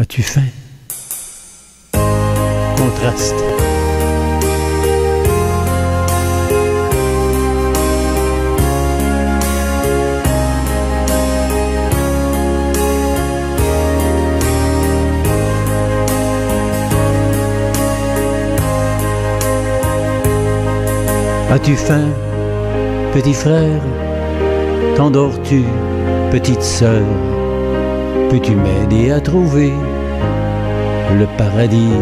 As-tu faim Contraste. As-tu faim, petit frère? T'endors-tu, petite sœur? Peux-tu m'aider à trouver le paradis?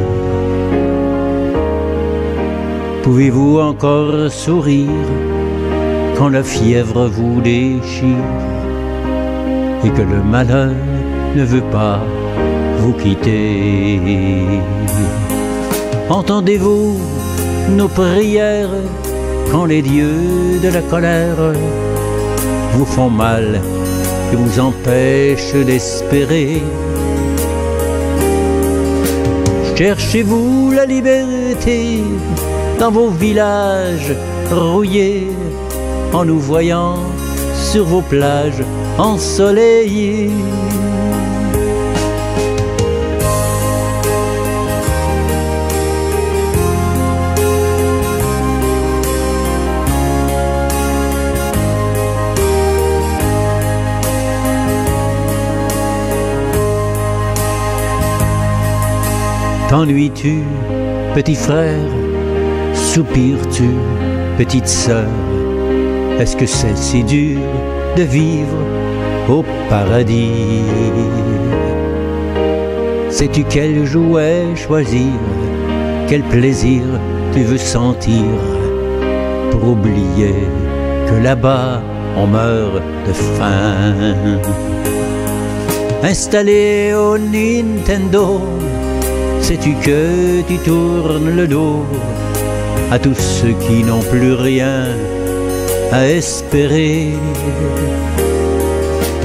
Pouvez-vous encore sourire quand la fièvre vous déchire et que le malheur ne veut pas vous quitter? Entendez-vous nos prières quand les dieux de la colère vous font mal et vous empêchent d'espérer. Cherchez-vous la liberté dans vos villages rouillés en nous voyant sur vos plages ensoleillées. T'ennuies-tu, petit frère? Soupires-tu, petite sœur? Est-ce que c'est si dur de vivre au paradis? Sais-tu quel jouet choisir? Quel plaisir tu veux sentir? Pour oublier que là-bas on meurt de faim. Installé au Nintendo Sais-tu que tu tournes le dos à tous ceux qui n'ont plus rien à espérer?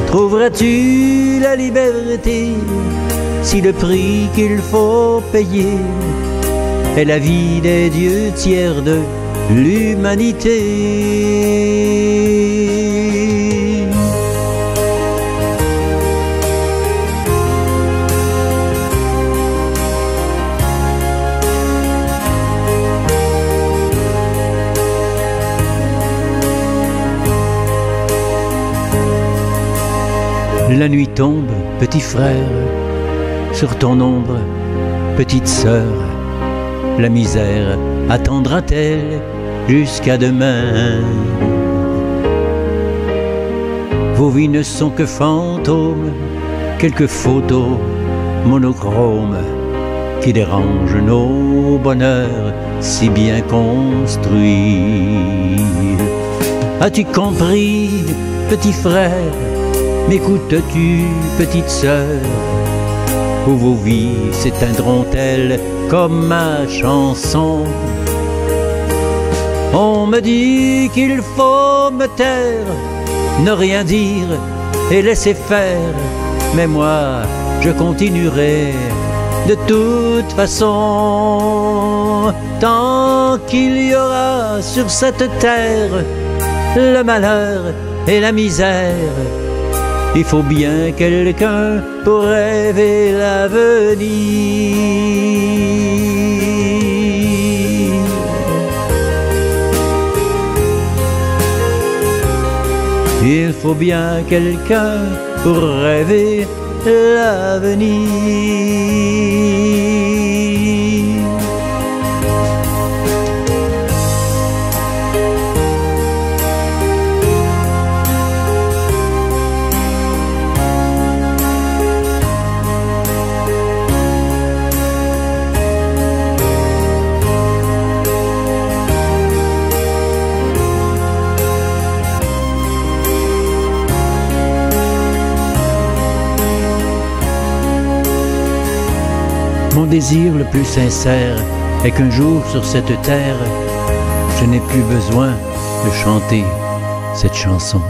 Trouveras-tu la liberté si le prix qu'il faut payer est la vie des dieux tiers de l'humanité? La nuit tombe, petit frère, sur ton ombre, petite sœur. La misère attendra-t-elle jusqu'à demain? Vos vies ne sont que fantômes, quelques photos monochromes qui dérangent nos bonheurs si bien construits. As-tu compris, petit frère M'écoutes-tu, petite sœur? Où vos vies s'éteindront-elles comme ma chanson? On me dit qu'il faut me taire, ne rien dire et laisser faire. Mais moi, je continuerai de toute façon. Tant qu'il y aura sur cette terre le malheur et la misère, il faut bien quelqu'un pour rêver l'avenir. Il faut bien quelqu'un pour rêver l'avenir. Mon désir le plus sincère est qu'un jour sur cette terre, je n'ai plus besoin de chanter cette chanson.